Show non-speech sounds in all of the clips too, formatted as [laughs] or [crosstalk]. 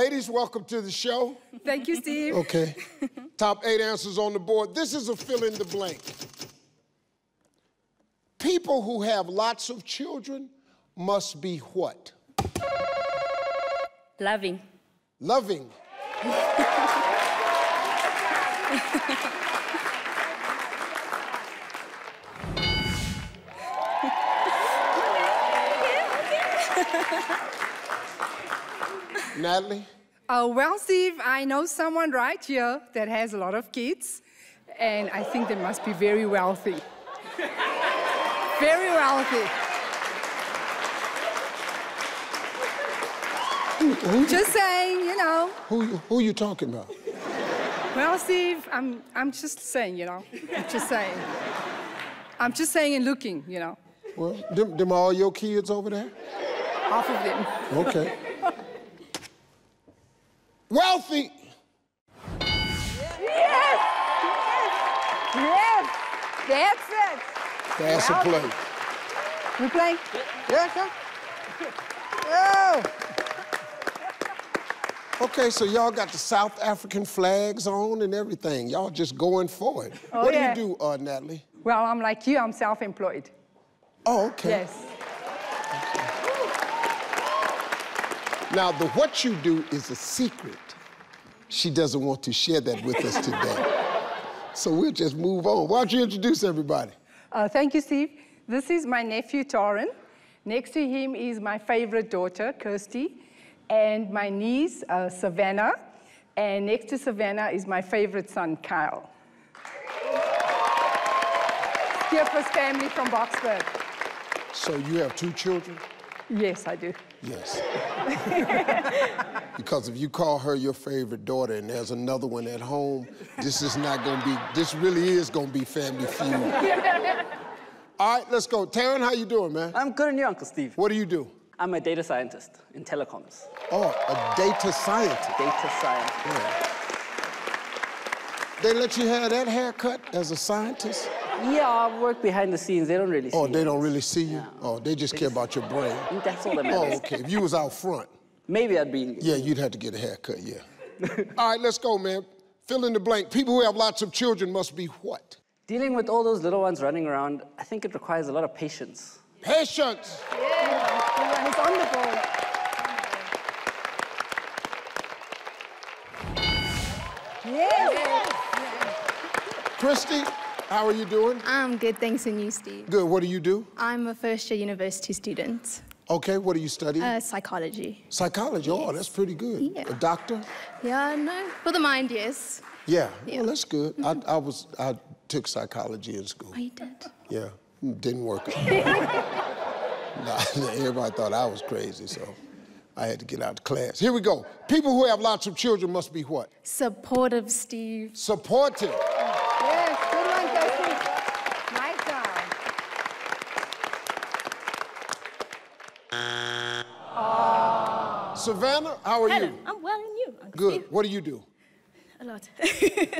Ladies, welcome to the show. Thank you, Steve. Okay. [laughs] Top eight answers on the board. This is a fill in the blank. People who have lots of children must be what? Loving. Loving. [laughs] [laughs] Natalie? Uh, well, Steve, I know someone right here that has a lot of kids, and I think they must be very wealthy. [laughs] very wealthy. Who, who, Just saying, you know. who, who are you talking about? Well, Steve, I'm, I'm just saying, you know. I'm just saying. I'm just saying and looking, you know. Well, them, them all your kids over there? Half of them. Okay. Wealthy. Yes! Yes! Yes! That's it! That's a play. We play? Yeah, okay. Oh. Okay, so y'all got the South African flags on and everything. Y'all just going for it. Oh, what yeah. do you do, uh, Natalie? Well, I'm like you, I'm self employed. Oh, okay. Yes. Now, the what you do is a secret. She doesn't want to share that with us today. so we'll just move on. Why don't you introduce everybody? Uh, thank you, Steve. This is my nephew, Torrin. Next to him is my favorite daughter, Kirsty, and my niece, uh, Savannah. And next to Savannah is my favorite son, Kyle. Skeepers family from Boksburg. So you have two children? Yes, I do. Yes. [laughs] because if you call her your favorite daughter and there's another one at home, this is not gonna be, this really is gonna be family feud. [laughs] All right, let's go. Taryn, how you doing, man? I'm good and you, Uncle Steve. What do you do? I'm a data scientist in telecoms. Oh, a data scientist. Data science. They let you have that haircut as a scientist? Yeah, I work behind the scenes. They don't really oh, see Oh, they it. don't really see you? Oh, they just care about your brain. That's all that oh, matters. Oh, okay. If you was out front, Maybe I'd be. yeah, you'd have to get a haircut, yeah. [laughs] All right, let's go, man. Fill in the blank. People who have lots of children must be what? Dealing with all those little ones running around, I think it requires a lot of patience. Patience. Yeah, he's on the ball. Yes. Christy, how are you doing? I'm good, thanks, and you, Steve. Good. What do you do? I'm a first year university student, Okay, what do you study? uh, psychology. Psychology. Oh, that's pretty good. Yeah. A doctor? Yeah, no, for the mind, yes. Yeah. Yeah. Well, that's good. I, I was I took psychology in school. Oh, you did? Yeah, didn't work. [laughs] Nah, everybody thought I was crazy, so I had to get out of class. Here we go. People who have lots of children must be what? Supportive, Steve. Supportive. Yes, good one, Kirsty. Nice job. Savannah, how are Hello, you? I'm well and you? Uncle Good. Steve? What do you do? A lot.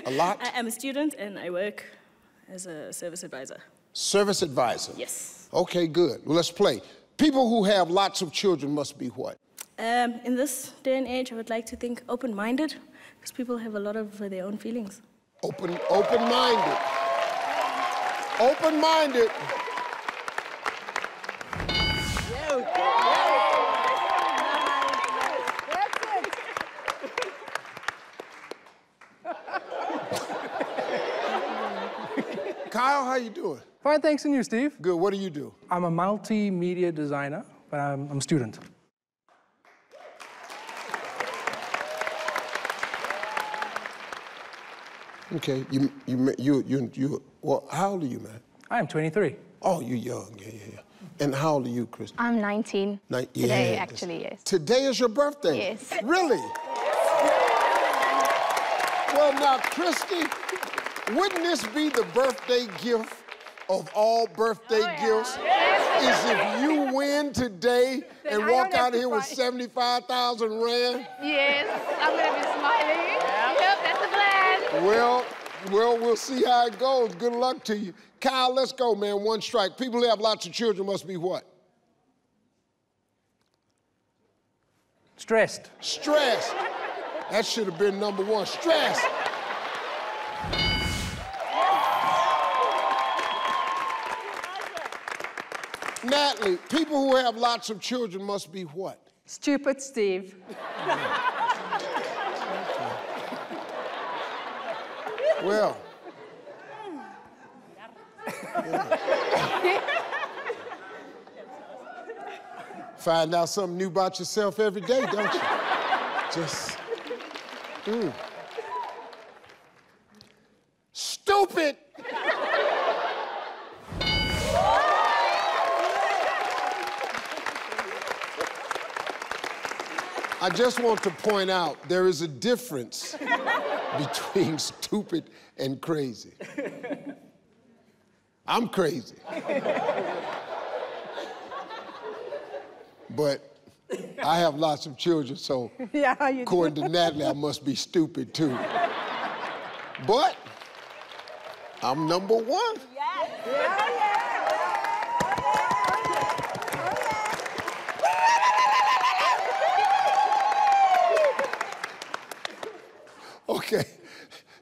A lot? [laughs] I am a student and I work as a service advisor. Service advisor. Yes. Okay, good. Well, let's play. People who have lots of children must be what? Um, in this day and age, I would like to think open-minded because people have a lot of uh, their own feelings. Open, open-minded. Open-minded. Kyle, how you doing? Fine, thanks, and you, Steve? Good. What do you do? I'm a multimedia designer, but I'm, I'm a student. Okay. You, you, you, you, you. Well, how old are you, man? I am 23. Oh, you're young. Yeah, yeah, yeah. And how old are you, Chris? I'm 19. Ni- Today, yeah, actually, yes. Today is your birthday? Yes. Really? Well, now, Christy, wouldn't this be the birthday gift of all birthday oh, gifts? yes. Is if you win today and I walk out to here with 75,000 Rand? Yes, I'm gonna be smiling. Yep, that's the plan. Well, well, we'll see how it goes. Good luck to you. Kyle, let's go, man. One strike. People who have lots of children must be what? Stressed. Stressed. That should have been number one. Stressed. Natalie, people who have lots of children must be what? Stupid Steve. Well. Find out something new about yourself every day, don't you? Just. mm. Stupid! I just want to point out there is a difference [laughs] between stupid and crazy. [laughs] I'm crazy. But I have lots of children, so [laughs] Yeah, according do. to Natalie, I must be stupid too. But I'm number one. Okay.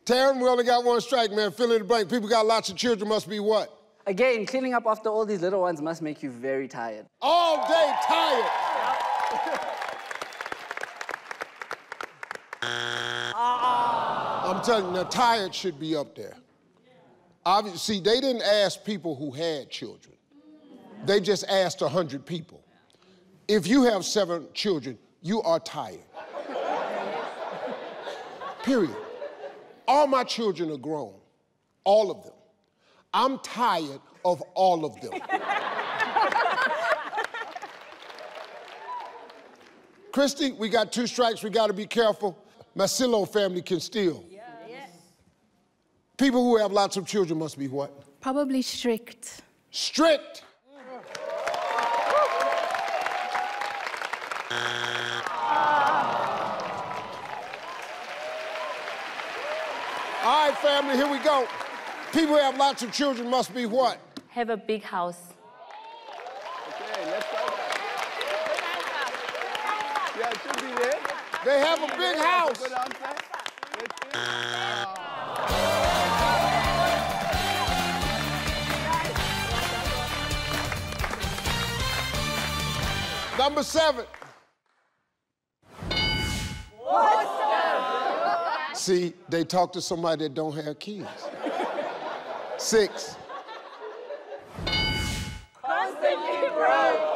Taryn, we only got one strike, man. Fill in the blank. People got lots of children, must be what? Again, cleaning up after all these little ones must make you very tired. All day tired. I'm telling you, now tired should be up there. Obviously, see, they didn't ask people who had children. They just asked 100 people. If you have seven children, you are tired. Period. All my children are grown, all of them. I'm tired of all of them. [laughs] Christy, we got two strikes. We got to be careful. Masilo family can steal. People who have lots of children must be what? Probably strict. Strict. All right, family, here we go. People who have lots of children must be what? Have a big house. Okay, let's go. Yeah, it should be there. They have a big house. Number seven. See, they talk to somebody that don't have kids. Six. Constantly broke.